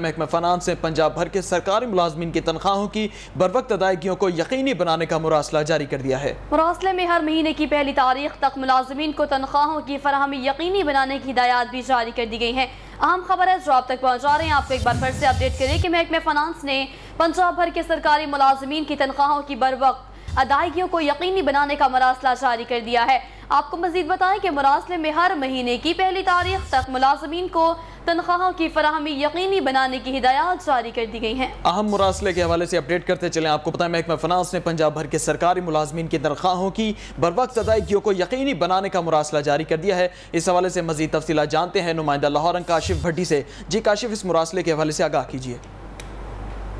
محکمہ فنانس نے پنجاب بھر کے سرکاری ملازمین کی تنخواہوں کی بروقت ادائیگیوں کو یقینی بنانے کا مراسلہ جاری کر دیا ہے۔ مراسلے میں ہر مہینے کی پہلی تاریخ تک ملازمین کو تنخواہوں کی فراہمی یقینی بنانے کی ہدایات بھی جاری کر دی گئی ہیں۔ اہم خبر ہے، جو آپ تک پہنچا رہے ہیں، آپ کو ایک بار پھر سے اپڈیٹ کریں کہ محکمہ فنانس نے پنجاب بھر کے سرکاری ملازمین کی تنخواہوں کی بروقت ادائیگیوں کو یقینی بنانے کا مراسلہ جاری کر دیا ہے۔ آپ کو مزید بتائیں کہ مراسلے میں ہر مہینے کی پہلی تاریخ تک ملازمین کو تنخواہوں کی فراہمی یقینی بنانے کی ہدایات جاری کر دی گئی ہیں۔ اہم مراسلے کے حوالے سے اپڈیٹ کرتے چلیں آپ کو پتہ ہے محکمہ فنانس نے پنجاب بھر کے سرکاری ملازمین کی تنخواہوں کی بروقت ادائیگیوں کو یقینی بنانے کا مراسلہ جاری کر دیا ہے۔ اس حوالے سے مزید تفصیلات جانتے ہیں نمائندہ لاہورنگ کاشف بھٹی سے۔ جی کاشف اس مراسلے کے حوالے سے آگاہ کیجیے۔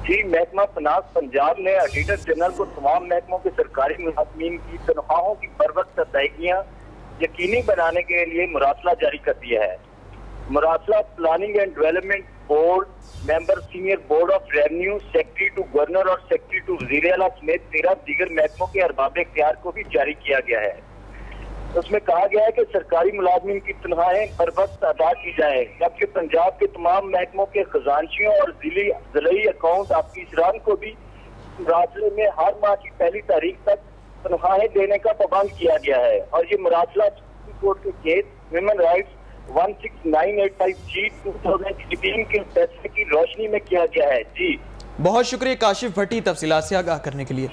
جی محکمہ فنانس پنجاب نے ایڈیٹر جنرل کو تمام محکموں کے سرکاری ملازمین کی تنخواہوں کی بروقت ادائیگیاں یقینی بنانے کے لیے مراسلہ جاری کر دیا ہے۔ مراسلہ planning and development board member senior board of revenue secretary to governor اور سیکٹری ٹو وزیر اعلیٰ سمیت تیرہ دیگر محکموں کے ارباب اختیار کو بھی جاری کیا گیا ہے۔ اس میں کہا گیا ہے کہ سرکاری ملازمین کی تنخواہیں بر وقت ادا کی جائیں جبکہ پنجاب کے تمام محکموں کے خزانچیوں اور ضلعی ضلعی اکاؤنٹ آپ کی اسران کو بھی مراسلے میں ہر ماہ کی پہلی تاریخ تک تنخواہیں دینے کا پابند کیا گیا ہے۔ اور یہ مراسلہ سپریم کورٹ کے case women rights one six nine eight five G two thousand eighteen کے فیصلے کی روشنی میں کیا گیا ہے؟ جی۔ بہت شکریہ کاشف بھٹی تفصیلات سے آگاہ کرنے کے لیے۔